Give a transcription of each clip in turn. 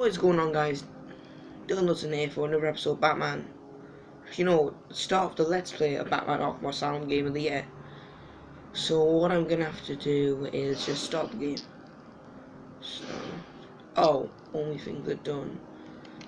What is going on guys? Dylan Lutton here for another episode of Batman. You know, start of the Let's Play of Batman Arkham Asylum game of the year. So what I'm gonna have to do is just start the game. So, oh, only things are done.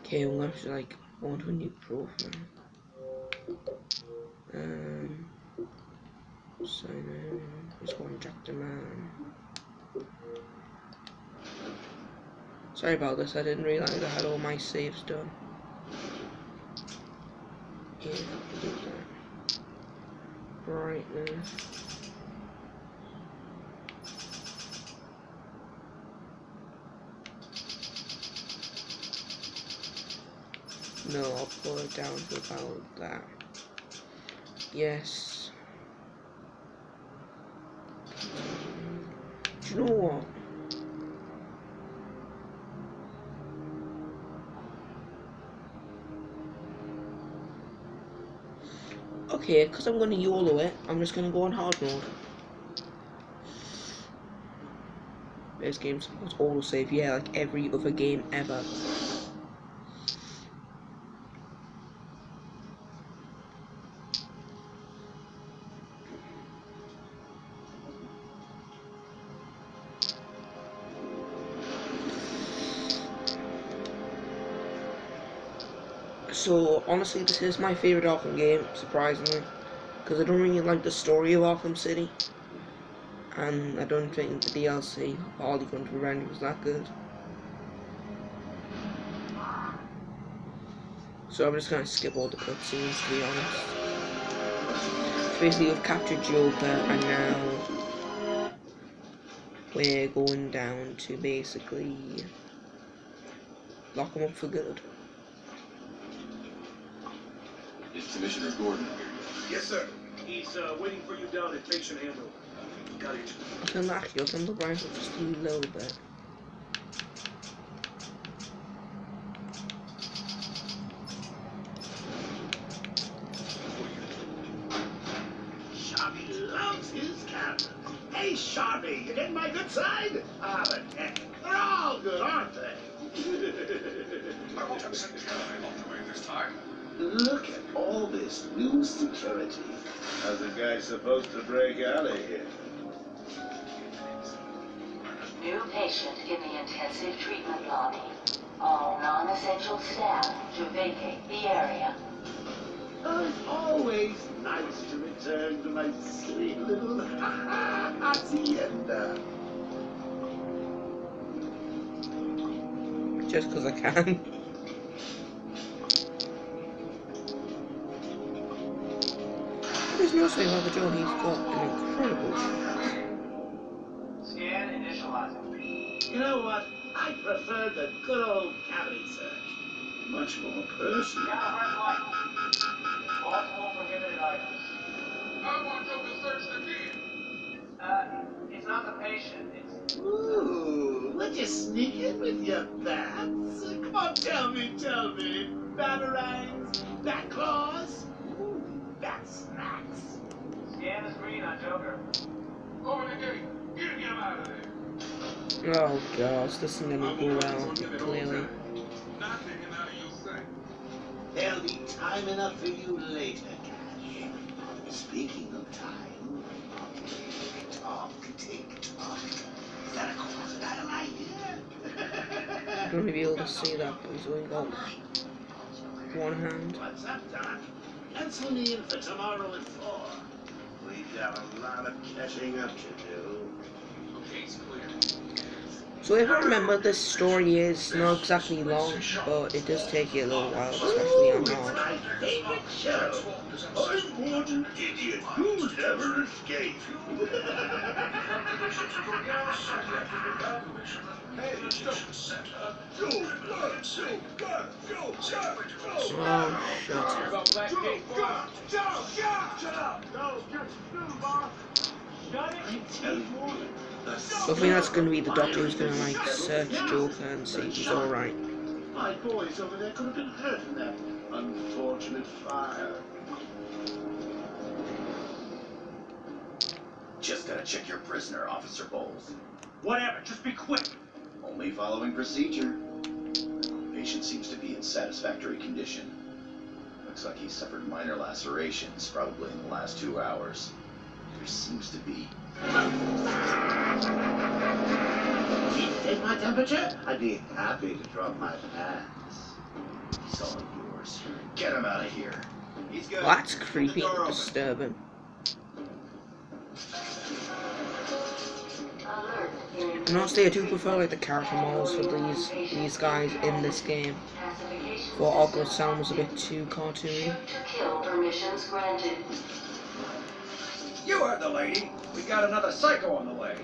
Okay, I'm gonna have to like into a new profile. Um, sign in. Let's go and Jack the Man. Sorry about this, I didn't realise I had all my saves done. Yeah. Right then. No, I'll pull it down to about that. Yes. Do you know what? Okay, because I'm going to YOLO it, I'm just going to go on hard mode. This game supports autosave, yeah, like every other game ever. So honestly, this is my favorite Arkham game, surprisingly, because I don't really like the story of Arkham City, and I don't think the DLC Harley Quinn Revenge was that good. So I'm just gonna skip all the cutscenes, to be honest. So basically, we've captured Joker, and now we're going down to basically lock him up for good. Is Commissioner Gordon? Yes, sir. He's uh, waiting for you down at patient handle. Got it. I can actually open the rifle just a little bit. This new security. How's a guy supposed to break out of here? New patient in the intensive treatment lobby. All non-essential staff to vacate the area. Oh, it's always nice to return to my sweet little hacienda. Just because I can. There's no saying about the Joe, he's got an incredible Scan initializing. You know what? I prefer the good old cavity search. Much more personal. Got a red light. Multiple prohibited items. I want them to search the key. Uh, it's not the patient. It's Ooh, would you sneak in with your bats? Come on, tell me, tell me. Batarangs, bat claws, bat snacks. Scan is green on Joker. Open the gate. Get him out of there. Oh gosh, this isn't gonna go well, clearly. There'll be time enough for you later, Cash. Speaking of time, talk, tick, tock. Is that a right here? I'm gonna be able to see that, but he's only got one hand. What's up, Doc? Me in for tomorrow at four. We've got a lot of catching up to do. Okay, it's clear. So if I remember, this story is not exactly long, but it does take you a little while, especially on Ooh, it's hard. Oh, shut up. Go, get through, boss. Got it? I tell you what. So I think that's gonna be the doctor who's gonna like search Joker and see if he's alright. My boys over there could have been hurt in that unfortunate fire. Just gotta check your prisoner, Officer Boles. Whatever, just be quick. Only following procedure. patient seems to be in satisfactory condition. Looks like he suffered minor lacerations, probably in the last two hours. There seems to be. If you take my temperature, I'd be happy to drop my pants. He's all yours. Get him out of here. He's good. Well, that's creepy and open. disturbing. Alert. in- And honestly, I do prefer like the character models for these these guys in this game. Classification For Awkward. Sound was a bit too cartoony. Shoot to kill permissions granted. You heard the lady. We got another psycho on the way.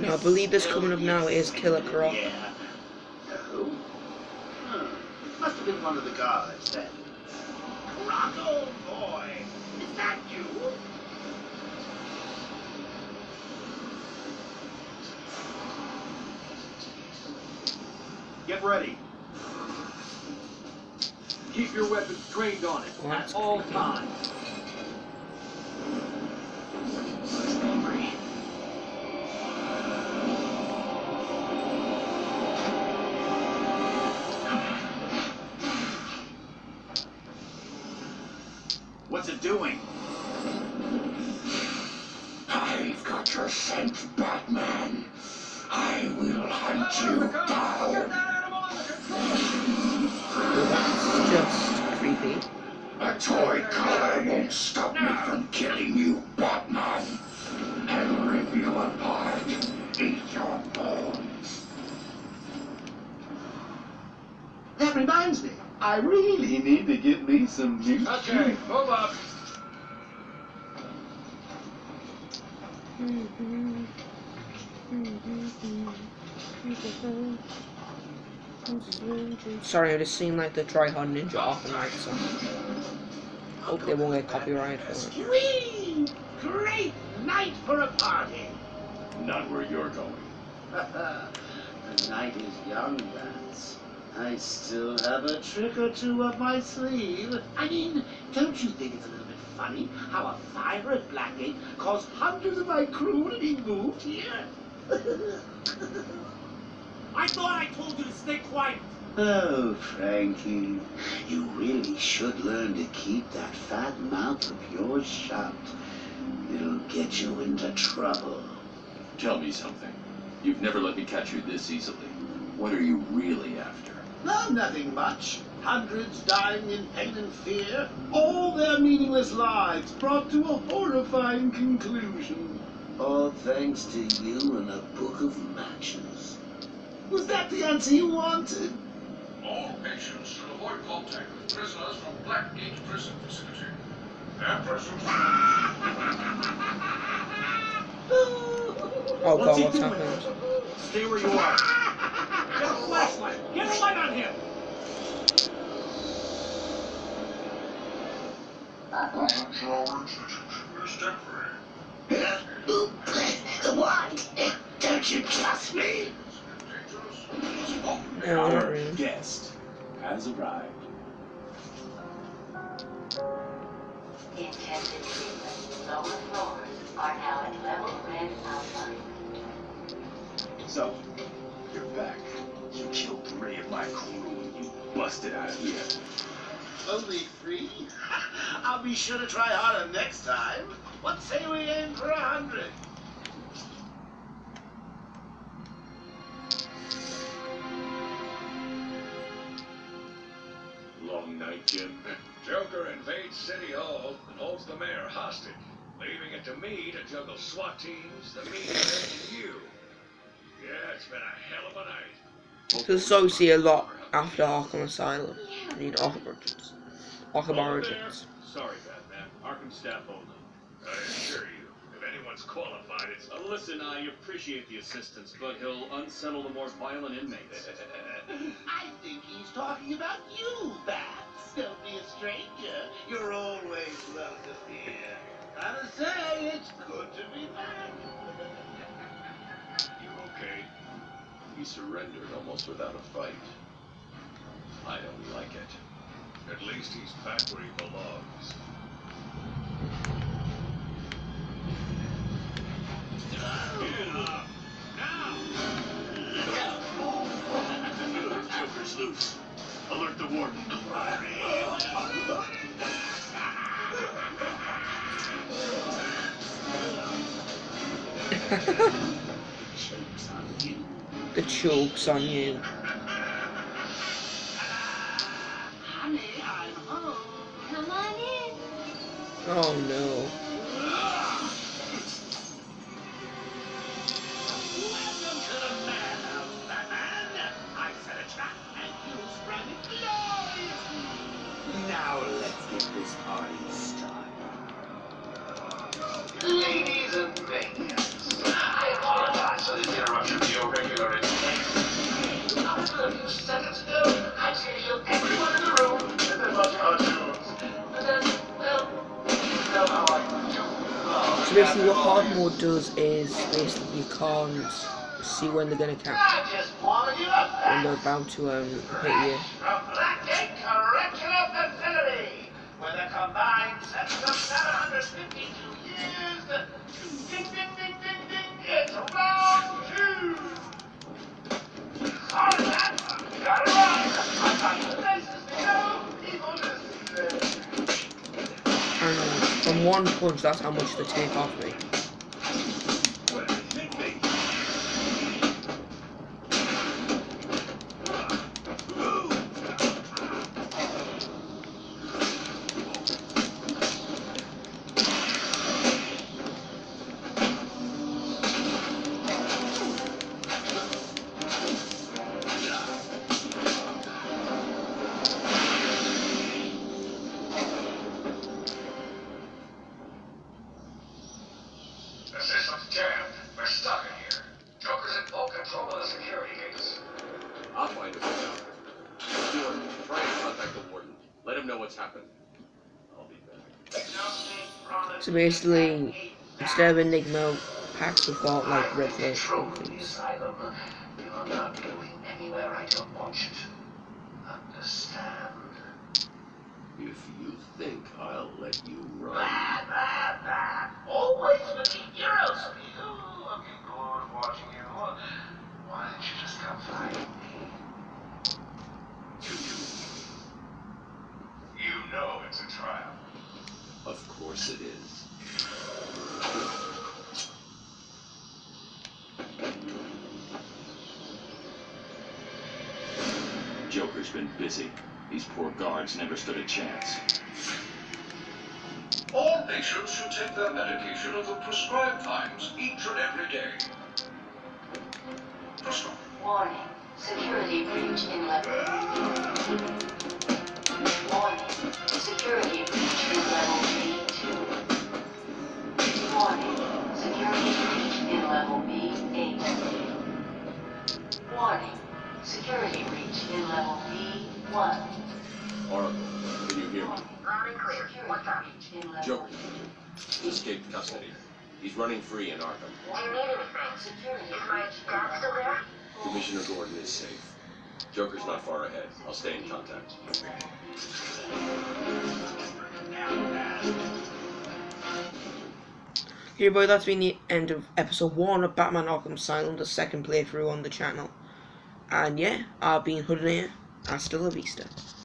Now, I believe this coming up now is Killer Croc. Yeah. Who? Hmm. Must have been one of the guards then. Croc, old boy. Is that you? Get ready. Keep your weapons trained on it Well, that's at all creepy. times. Will hunt you down. That's just creepy. A toy collar won't stop me from killing you, Batman. I'll rip you apart, eat your bones. That reminds me. I really need to get me some new Okay, move up. Mm-hmm. Mm-hmm. Mm-hmm. Sorry, I just seen like the Try Hard Ninja off and right song. Hope they won't get copyright for it. Whee! Great night for a party. Not where you're going. the night is young, Vance. I still have a trick or two up my sleeve. I mean, don't you think it's a little bit funny how a fire at Blackgate caused hundreds of my crew to be moved here? I thought I told you to stay quiet. Oh, Frankie, you really should learn to keep that fat mouth of yours shut. It'll get you into trouble. Tell me something. You've never let me catch you this easily. What are you really after? No, nothing much. Hundreds dying in pain and fear, all their meaningless lives brought to a horrifying conclusion. All thanks to you and a book of matches. Was that the answer you wanted? All patients should avoid contact with prisoners from Blackgate Prison Facility. Their presence. Oh What's god, he what's doing? happened? Stay where you are. Get a flashlight. Get a light on him. It's temporary. What? Don't you trust me? Really. guest has arrived. Intensive treatment. Lower floors are now at level red outside. So, you're back. You killed three of my crew and you busted out of here. Only three? I'll be sure to try harder next time. What say we aim for a hundred? Long night, Jim. Joker invades City Hall and holds the mayor hostage, leaving it to me to juggle SWAT teams, the media, and you. Yeah, it's been a hell of a night. So so see a lot after Arkham Asylum. I mean Arkham Origins. Arkham Hello Origins. Sorry, Batman. Arkham staff only. I assure you, if anyone's qualified, it's. Uh, listen, I appreciate the assistance, but he'll unsettle the more violent inmates. I think he's talking about you, Bats. Don't be a stranger. You're always welcome here. Gotta say, it's good to be back. You okay? He surrendered almost without a fight. I don't like it. At least he's back where he belongs. Get up! Now! Joker's loose. Alert the warden. Joke's on you. The joke's on you. Oh, it gloriously. Now let's get this party started. Ladies and I apologize for this interruption to your regular entertainment. About 30 seconds ago, basically what hard mode does is basically you can't see when they're gonna you when they're about to um hit you. combined of 752 one punch that's how much they take off me. So basically instead of Enigma packs we've got like red flash Control and the things. asylum. You're not going anywhere I don't want you to. Understand? If you think I'll let you run. Blah, blah, blah. Always with the hero speed. Ooh, looking good watching you. Why don't you just come find me? You know it's a trial. Of course it is. Joker's been busy. These poor guards never stood a chance. All patients should take their medication at the prescribed times each and every day. Prescribed. Warning. Escaped custody. He's running free in Arkham. Do you need anything? Security Is my dad still there? Commissioner Gordon is safe. Joker's not far ahead. I'll stay in contact. Here boy, that's been the end of episode 1 of Batman Arkham Asylum, the second playthrough on the channel. And yeah, I've been Hudinator, hasta la vista.